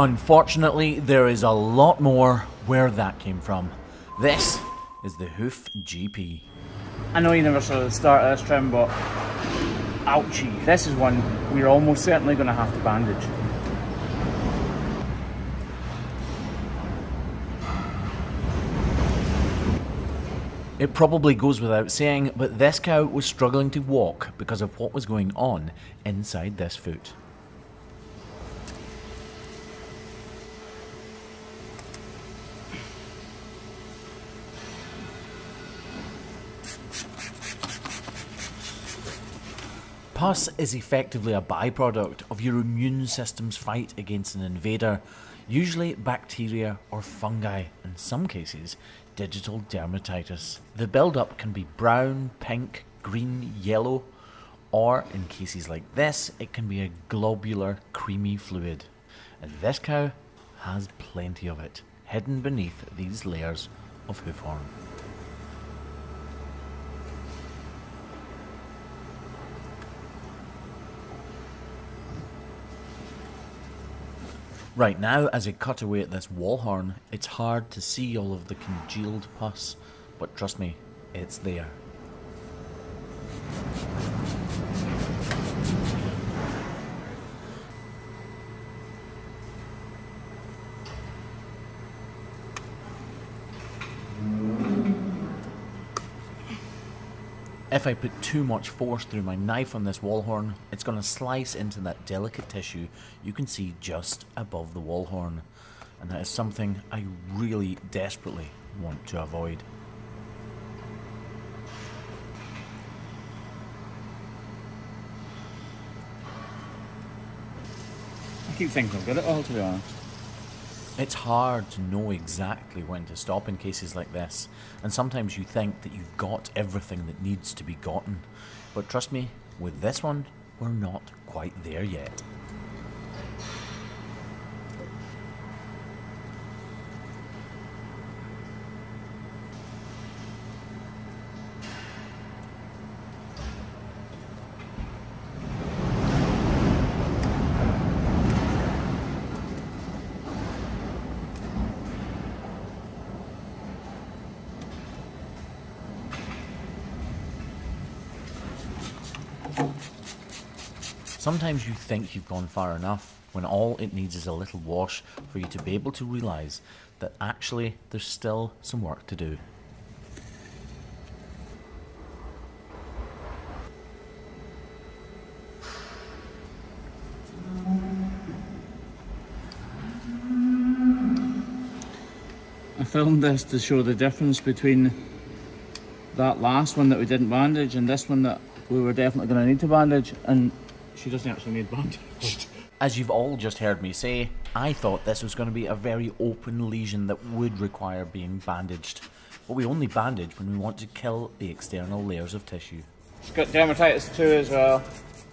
Unfortunately, there is a lot more where that came from. This is the Hoof GP. I know you never saw the start of this trim, but ouchie. This is one we're almost certainly going to have to bandage. It probably goes without saying, but this cow was struggling to walk because of what was going on inside this foot. Pus is effectively a byproduct of your immune system's fight against an invader, usually bacteria or fungi, in some cases, digital dermatitis. The build-up can be brown, pink, green, yellow, or in cases like this, it can be a globular, creamy fluid. And this cow has plenty of it, hidden beneath these layers of hoof horn. Right now, as I cut away at this wall horn, it's hard to see all of the congealed pus, but trust me, it's there. If I put too much force through my knife on this wall horn, it's going to slice into that delicate tissue you can see just above the wall horn, and that is something I really desperately want to avoid. I keep thinking I've got it all, to be honest. It's hard to know exactly when to stop in cases like this, and sometimes you think that you've got everything that needs to be gotten. But trust me, with this one, we're not quite there yet. Sometimes you think you've gone far enough when all it needs is a little wash for you to be able to realise that actually there's still some work to do. I filmed this to show the difference between that last one that we didn't bandage and this one that we were definitely going to need to bandage and she doesn't actually need bandage. As you've all just heard me say, I thought this was going to be a very open lesion that would require being bandaged. But we only bandage when we want to kill the external layers of tissue. She's got dermatitis too as well.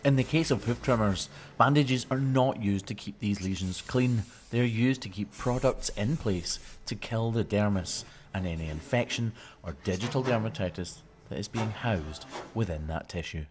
In the case of hoof trimmers, bandages are not used to keep these lesions clean. They are used to keep products in place to kill the dermis and any infection or digital dermatitis that is being housed within that tissue.